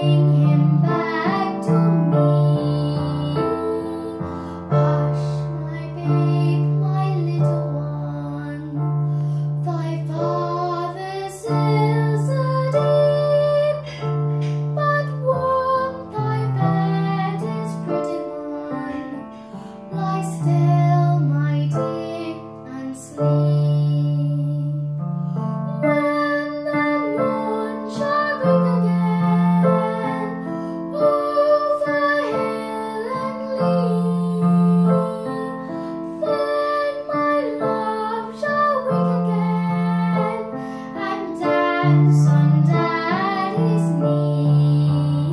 sing. hands on daddy's knee.